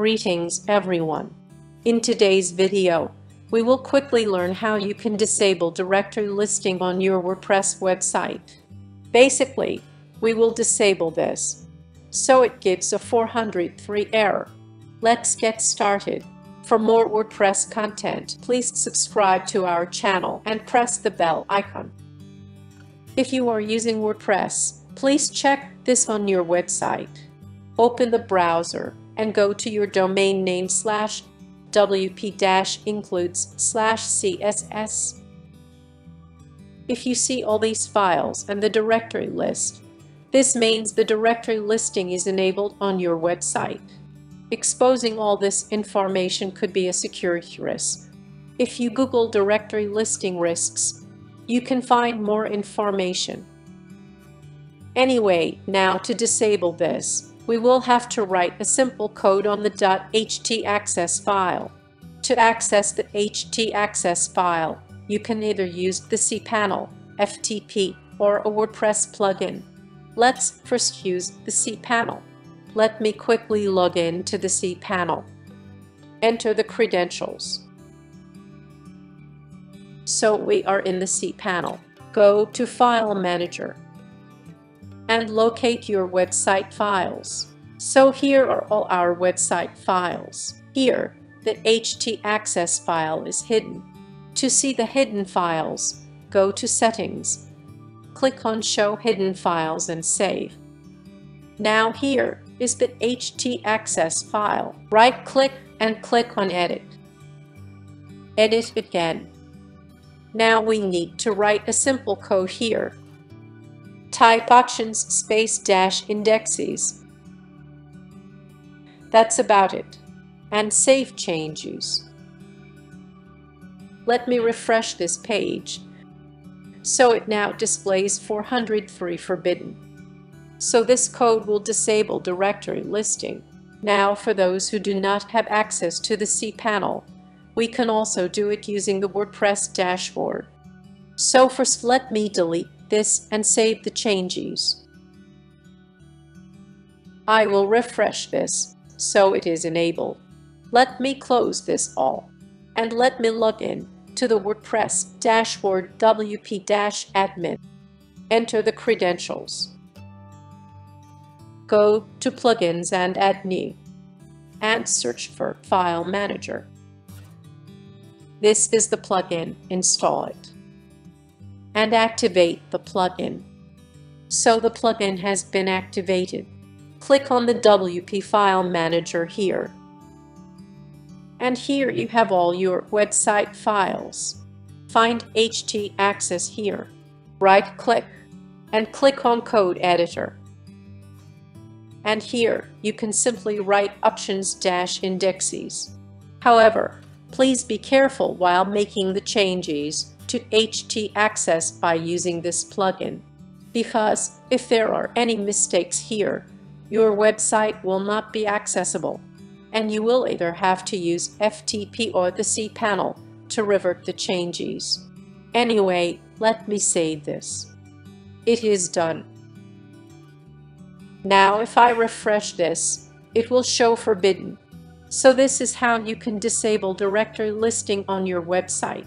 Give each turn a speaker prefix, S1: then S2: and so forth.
S1: Greetings everyone. In today's video, we will quickly learn how you can disable directory listing on your WordPress website. Basically, we will disable this, so it gives a 403 error. Let's get started. For more WordPress content, please subscribe to our channel and press the bell icon. If you are using WordPress, please check this on your website. Open the browser and go to your domain name slash wp-includes slash css. If you see all these files and the directory list, this means the directory listing is enabled on your website. Exposing all this information could be a security risk. If you Google directory listing risks, you can find more information. Anyway, now to disable this, we will have to write a simple code on the .htaccess file. To access the htaccess file, you can either use the cPanel, FTP, or a WordPress plugin. Let's first use the cPanel. Let me quickly log in to the cPanel. Enter the credentials. So we are in the cPanel. Go to File Manager and locate your website files. So here are all our website files. Here, the htaccess file is hidden. To see the hidden files, go to Settings, click on Show Hidden Files and save. Now here, is the htaccess file. Right-click and click on Edit. Edit again. Now we need to write a simple code here. Type options space dash indexes. That's about it. And save changes. Let me refresh this page. So it now displays 403 forbidden so this code will disable directory listing. Now for those who do not have access to the cPanel, we can also do it using the WordPress dashboard. So first let me delete this and save the changes. I will refresh this, so it is enabled. Let me close this all, and let me log in to the WordPress dashboard wp-admin. Enter the credentials go to Plugins and add New, and search for File Manager. This is the plugin, install it, and activate the plugin. So the plugin has been activated. Click on the WP File Manager here. And here you have all your website files. Find htaccess here. Right-click and click on Code Editor. And here, you can simply write options-indexes. However, please be careful while making the changes to htaccess by using this plugin, because if there are any mistakes here, your website will not be accessible, and you will either have to use FTP or the cPanel to revert the changes. Anyway, let me say this. It is done. Now if I refresh this, it will show forbidden. So this is how you can disable directory listing on your website.